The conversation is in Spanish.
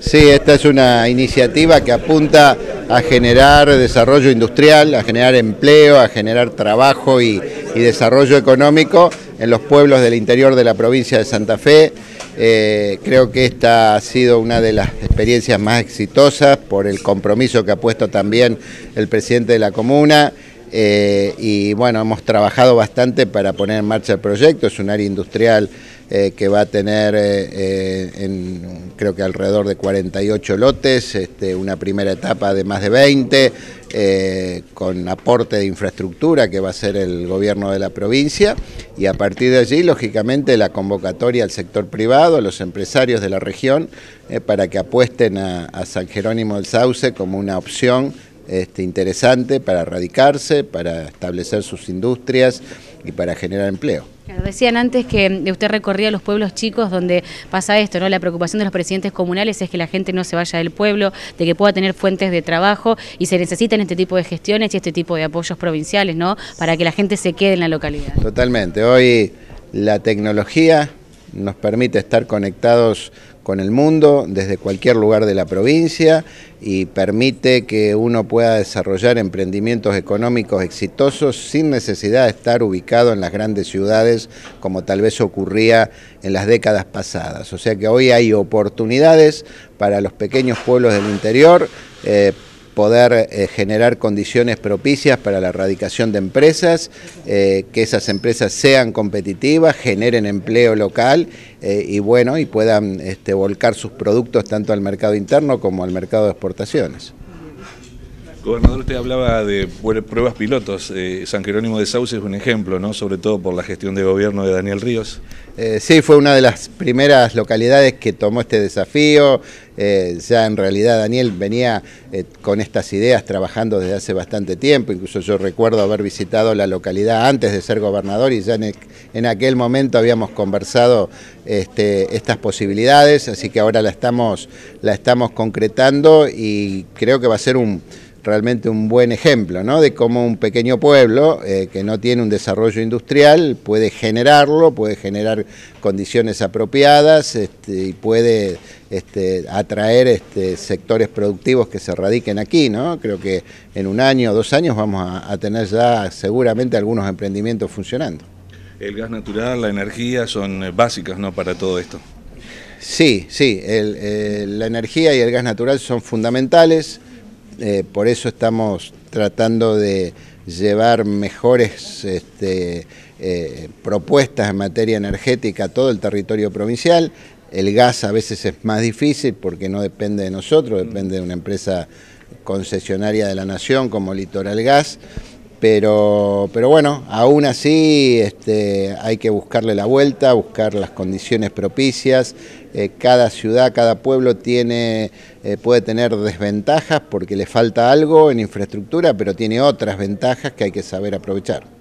Sí, esta es una iniciativa que apunta a generar desarrollo industrial, a generar empleo, a generar trabajo y, desarrollo económico en los pueblos del interior de la provincia de Santa Fe. Eh, creo que esta ha sido una de las experiencias más exitosas por el compromiso que ha puesto también el presidente de la comuna. Eh, y bueno, hemos trabajado bastante para poner en marcha el proyecto, es un área industrial eh, que va a tener eh, en, creo que alrededor de 48 lotes, este, una primera etapa de más de 20, con aporte de infraestructura que va a ser el gobierno de la provincia. Y a partir de allí, lógicamente, la convocatoria al sector privado, a los empresarios de la región, para que apuesten a San Jerónimo del Sauce como una opción este, interesante para radicarse, para establecer sus industrias y para generar empleo. decían antes que usted recorría los pueblos chicos donde pasa esto, ¿no? La preocupación de los presidentes comunales es que la gente no se vaya del pueblo, de que pueda tener fuentes de trabajo y se necesitan este tipo de gestiones y este tipo de apoyos provinciales, ¿no? Para que la gente se quede en la localidad. Totalmente. Hoy la tecnología nos permite estar conectados con el mundo desde cualquier lugar de la provincia y permite que uno pueda desarrollar emprendimientos económicos exitosos sin necesidad de estar ubicado en las grandes ciudades como tal vez ocurría en las décadas pasadas. O sea que hoy hay oportunidades para los pequeños pueblos del interior. Eh, poder eh, generar condiciones propicias para la erradicación de empresas, eh, que esas empresas sean competitivas, generen empleo local eh, y bueno, y puedan este, volcar sus productos tanto al mercado interno como al mercado de exportaciones. Gobernador, usted hablaba de pruebas pilotos. Eh, San Jerónimo de Sauce es un ejemplo, ¿no? Sobre todo por la gestión de gobierno de Daniel Ríos. Eh, sí, fue una de las primeras localidades que tomó este desafío. Eh, ya en realidad Daniel venía con estas ideas trabajando desde hace bastante tiempo. Incluso yo recuerdo haber visitado la localidad antes de ser gobernador y ya en, aquel momento habíamos conversado este, estas posibilidades. Así que ahora la estamos, la estamos concretando y creo que va a ser un realmente un buen ejemplo ¿no? de cómo un pequeño pueblo eh, que no tiene un desarrollo industrial puede generarlo, puede generar condiciones apropiadas este, y puede este, atraer este, sectores productivos que se radiquen aquí. ¿no? Creo que en un año o dos años vamos a, tener ya seguramente algunos emprendimientos funcionando. El gas natural, la energía son eh, básicas ¿no? para todo esto. Sí, sí, eh, la energía y el gas natural son fundamentales. Eh, por eso estamos tratando de llevar mejores este, eh, propuestas en materia energética a todo el territorio provincial. El gas a veces es más difícil porque no depende de nosotros, depende de una empresa concesionaria de la nación como Litoral Gas, pero, pero bueno, aún así este, hay que buscarle la vuelta, buscar las condiciones propicias. Eh, cada ciudad, cada pueblo tiene, eh, puede tener desventajas porque le falta algo en infraestructura, pero tiene otras ventajas que hay que saber aprovechar.